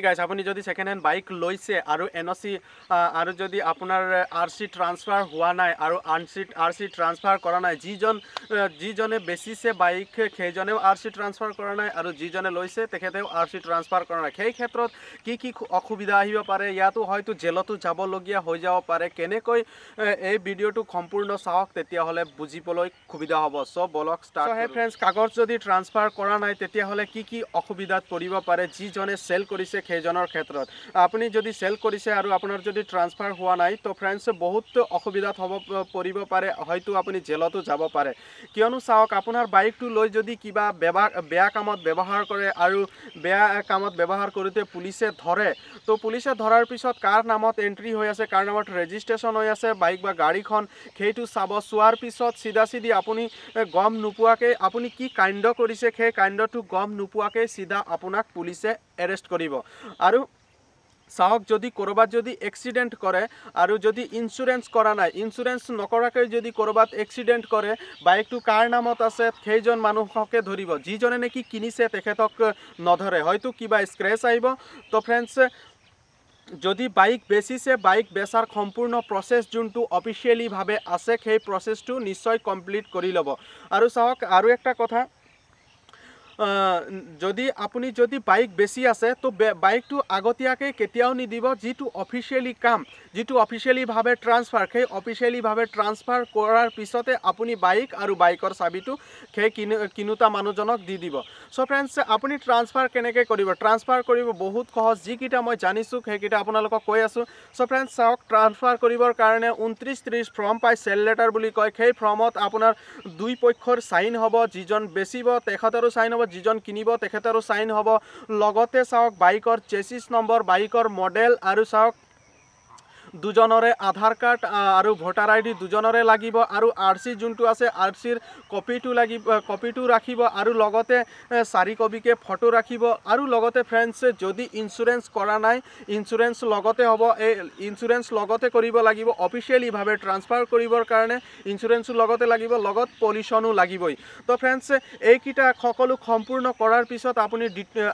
Guys আপুনি যদি second hand bike লৈছে আৰু এন অ' চি আৰু যদি আপোনাৰ আৰ চি ট্ৰান্সফাৰ হোৱা নাই আৰু R C R C transfer কৰা নাই যিজন যিজনে বেচিছে বাইক সেইজনেও আৰ চি ট্ৰান্সফাৰ কৰা নাই আৰু যিজনে লৈছে তেখেতেও আৰ চি ট্ৰান্সফাৰ কৰা নাই। সেই ক্ষেত্ৰত কি কি অসুবিধা আহিব পাৰে? ইয়াতো হয়তো জেলতো যাবলগীয়া হৈ যাব পাৰে। কেনেকৈ এই ভিডিঅ'টো সম্পূৰ্ণ চাওক তেতিয়াহ'লে বুজিবলৈ সুবিধা হ'ব। চ' বলক ষ্টাৰ্ট হে ফ্ৰেণ্ডছ কাগজ যদি ট্ৰান্সফাৰ কৰা নাই তেতিয়াহ'লে কি কি অসুবিধাত পৰিব পাৰে? যিজনে চেল কৰিছে সেইজনৰ ক্ষেত্ৰত। আপুনি যদি চেল কৰিছে আৰু আপোনাৰ যদি ট্ৰান্সফাৰ হোৱা নাই তো ফ্ৰেণ্ডছ বহুত অসুবিধাত হ'ব পৰিব পাৰে হয়তো আপুনি জেলতো যাব পাৰে। কিয়নো চাওক আপোনাৰ বাইকটো লৈ যদি কিবা বেয়া বেয়া কামত ব্যৱহাৰ কৰে আৰু বেয়া কামত ব্যৱহাৰ কৰোঁতে পুলিচে ধৰে তো পুলিচে ধৰাৰ পিছত কাৰ নামত এণ্ট্ৰি হৈ আছে কাৰ নামত ৰেজিষ্ট্ৰেশ্যন হৈ আছে বাইক বা গাড়ীখন সেইটো চাব চোৱাৰ পিছত চিধা চিধি আপুনি গম নোপোৱাকৈ আপুনি কি কাণ্ড কৰিছে সেই কাণ্ডটো গম নোপোৱাকৈ চিধা আপোনাক পুলিচে এৰেষ্ট কৰিব। আৰু চাওক যদি ক'ৰবাত যদি এক্সিডেণ্ট কৰে আৰু যদি ইঞ্চুৰেঞ্চ কৰা নাই ইঞ্চুৰেঞ্চ নকৰাকৈ যদি ক'ৰবাত এক্সিডেণ্ট কৰে বাইকটো কাৰ নামত আছে সেইজন মানুহকে ধৰিব। যিজনে নেকি কিনিছে তেখেতক নধৰে। হয়তো কিবা স্ক্ৰেচ আহিব। তো ফ্ৰেণ্ডছ যদি বাইক বেচিছে বাইক বেচাৰ সম্পূৰ্ণ প্ৰচেছ যোনটো অফিচিয়েলিভাৱে আছে সেই প্ৰচেছটো নিশ্চয় কমপ্লিট কৰি ল'ব। আৰু চাওক আৰু এটা কথা যদি আপুনি যদি বাইক বেছি আছে তো বাইকটো আগতীয়াকৈ কেতিয়াও নিদিব যিটো অফিচিয়েলি কাম যিটো অফিচিয়েলিভাৱে ট্ৰান্সফাৰ সেই অফিচিয়েলিভাৱে ট্ৰান্সফাৰ কৰাৰ পিছতে আপুনি বাইক আৰু বাইকৰ চাবিটো সেই কিনো কিনোতা মানুহজনক দি দিব। চ' ফ্ৰেণ্ডছ আপুনি ট্ৰান্সফাৰ কেনেকৈ কৰিব? ট্ৰান্সফাৰ কৰিব বহুত সহজ যিকেইটা মই জানিছোঁ সেইকেইটা আপোনালোকক কৈ আছোঁ। চ' ফ্ৰেণ্ডছ চাওক ট্ৰান্সফাৰ কৰিবৰ কাৰণে ঊনত্ৰিছ ত্ৰিছ ফৰ্ম পাই চেল লেটাৰ বুলি কয়। সেই ফৰ্মত আপোনাৰ দুই পক্ষৰ চাইন হ'ব যিজন বেচিব তেখেতৰো চাইন হ'ব যিজন কিনিব তেখেতৰো চাইন হ'ব। লগতে চাওক বাইকৰ চেচিছ নম্বৰ বাইকৰ মডেল আৰু চাওক দুজনৰে আধাৰ কাৰ্ড আৰু ভোটাৰ আই ডি দুজনৰে লাগিব আৰু আৰ চি যোনটো আছে আৰ চিৰ কপিটো লাগিব কপিটো ৰাখিব আৰু লগতে চাৰি কপিকে ফটো ৰাখিব আৰু লগতে ফ্ৰেণ্ডছ যদি ইঞ্চুৰেঞ্চ কৰা নাই ইঞ্চুৰেঞ্চ লগতে হ'ব এই ইঞ্চুৰেঞ্চ লগতে কৰিব লাগিব অফিচিয়েলিভাৱে ট্ৰান্সফাৰ কৰিবৰ কাৰণে ইঞ্চুৰেঞ্চো লগতে লাগিব লগত পলিউশ্যনো লাগিবই। তো ফ্ৰেণ্ডছ এইকেইটা সকলো সম্পূৰ্ণ কৰাৰ পিছত আপুনি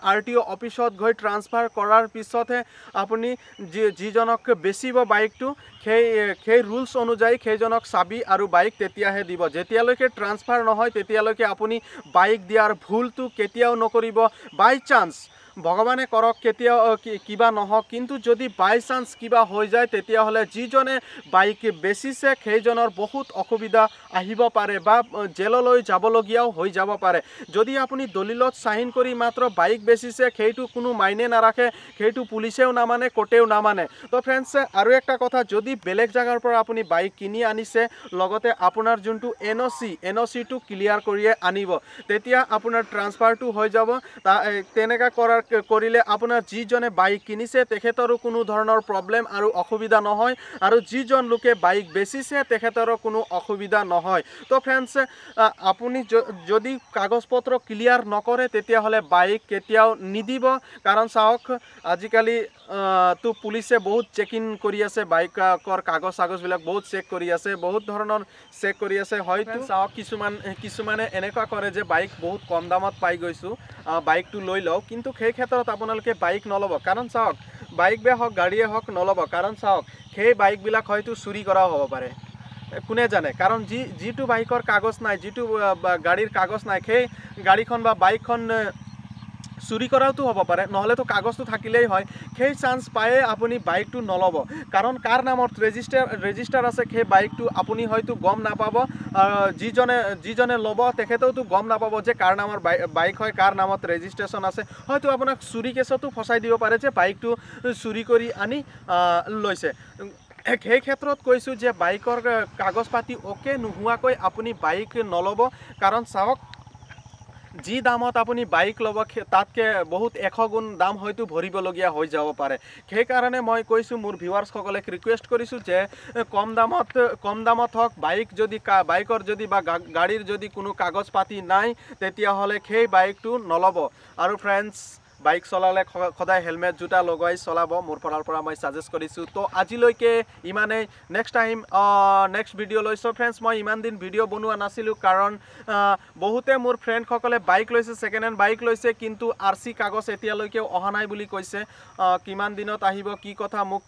আৰ টি অ' অফিচত গৈ ট্ৰান্সফাৰ কৰাৰ পিছতহে আপুনি যি যিজনক বেচিব বাইকটো সেই সেই ৰুলছ অনুযায়ী সেইজনক চাবি আৰু বাইক তেতিয়াহে দিব। যেতিয়ালৈকে ট্ৰান্সফাৰ নহয় তেতিয়ালৈকে আপুনি বাইক দিয়াৰ ভুলটো কেতিয়াও নকৰিব। বাই চান্স ভগৱানে কৰক কেতিয়াও কিবা নহওক কিন্তু যদি বাই চান্স কিবা হৈ যায় তেতিয়াহ'লে যিজনে বাইক বেচিছে সেইজনৰ বহুত অসুবিধা আহিব পাৰে বা জেললৈ যাবলগীয়াও হৈ যাব পাৰে। যদি আপুনি দলিলত চাইন কৰি মাত্ৰ বাইক বেচিছে সেইটো কোনো মাইনে নাৰাখে সেইটো পুলিচেও নামানে কোৰ্টেও নামানে। তো ফ্ৰেণ্ডছ আৰু একটা কথা যদি বেলেগ জেগাৰ পৰা আপুনি বাইক কিনি আনিছে লগতে আপোনাৰ যোনটো N O' C N O' চিটো clear কৰিয়ে আনিব তেতিয়া আপোনাৰ ট্ৰান্সফাৰটো হৈ যাব। তেনেকুৱা কৰাৰ কৰিলে আপোনাৰ যিজনে বাইক কিনিছে তেখেতৰো কোনো ধৰণৰ প্ৰব্লেম আৰু অসুবিধা নহয়। আৰু যিজন লোকে বাইক বেচিছে তেখেতৰো কোনো অসুবিধা নহয়। তো ফ্ৰেণ্ডছ আপুনি যদি কাগজ পত্ৰ ক্লিয়াৰ নকৰে তেতিয়াহ'লে বাইক কেতিয়াও নিদিব। কাৰণ চাওক আজিকালি তো পুলিচে বহুত চেক ইন কৰি আছে বাইকৰ কাগজ চাগজবিলাক বহুত চেক কৰি আছে বহুত ধৰণৰ চেক কৰি আছে। হয়তো চাওক কিছুমান কিছুমানে এনেকুৱা কৰে যে বাইক বহুত কম দামত পাই গৈছোঁ বাইকটো লৈ লওঁ কিন্তু সেই ক্ষেত্ৰত আপোনালোকে বাইক নল'ব। কাৰণ চাওক বাইক বেয়া হওক গাড়ীয়ে হওক নল'ব। কাৰণ চাওক সেই বাইকবিলাক হয়তো চুৰি কৰাও হ'ব পাৰে। কোনে জানে? যিটো বাইকৰ কাগজ নাই যিটো বা গাড়ীৰ কাগজ নাই সেই গাড়ীখন বা বাইকখন আহ, চুৰি কৰাওতো হ'ব পাৰে নহ'লেতো কাগজটো থাকিলেই হয়। সেই চান্স পায়ে আপুনি বাইকটো নল'ব। কাৰণ কাৰ নামত ৰেজিষ্টাৰ ৰেজিষ্টাৰ আছে সেই বাইকটো আপুনি হয়তো গম নাপাব। যিজনে যিজনে ল'ব তেখেতেওতো গম নাপাব যে কাৰ নামৰ বাই বাইক হয় কাৰ নামত ৰেজিষ্ট্ৰেশ্যন আছে। হয়তো আপোনাক চুৰি কেছতো ফচাই দিব পাৰে যে বাইকটো চুৰি কৰি আনি লৈছে। সেই ক্ষেত্ৰত কৈছোঁ যে বাইকৰ কাগজ পাতি অ'কে নোহোৱাকৈ আপুনি বাইক নল'ব। কাৰণ চাওক যি দামত আপুনি বাইক ল'ব তাতকৈ বহুত এশ গুণ দাম হয়তো ভৰিবলগীয়া হৈ যাব পাৰে। সেইকাৰণে মই কৈছোঁ মোৰ ভিউৱাৰ্ছসকলক ৰিকুৱেষ্ট কৰিছোঁ যে কম দামত কম দামত হওক বাইক যদি বাইকৰ যদি বা গাড়ীৰ যদি কোনো কাগজ পাতি নাই তেতিয়াহ'লে সেই বাইকটো নল'ব। আৰু ফ্ৰেণ্ডছ বাইক চলালে সদায় হেলমেট জোতা লগাই চলাব মোৰ ফালৰ পৰা মই ছাজেষ্ট কৰিছোঁ। তো আজিলৈকে ইমানেই। নেক্সট টাইম নেক্সট ভিডিঅ' লৈছোঁ। ফ্ৰেণ্ডছ মই ইমান দিন ভিডিঅ' বনোৱা নাছিলোঁ কাৰণ বহুতে মোৰ ফ্ৰেণ্ডসকলে বাইক লৈছে ছেকেণ্ড হেণ্ড বাইক লৈছে কিন্তু আৰ চি কাগজ এতিয়ালৈকে অহা নাই বুলি কৈছে। কিমান দিনত আহিব কি কথা মোক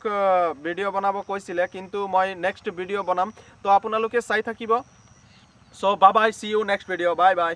ভিডিঅ' বনাব কৈছিলে কিন্তু মই নেক্সট ভিডিঅ' বনাম। তো আপোনালোকে চাই থাকিব। So' bye bye see you next video' bye bye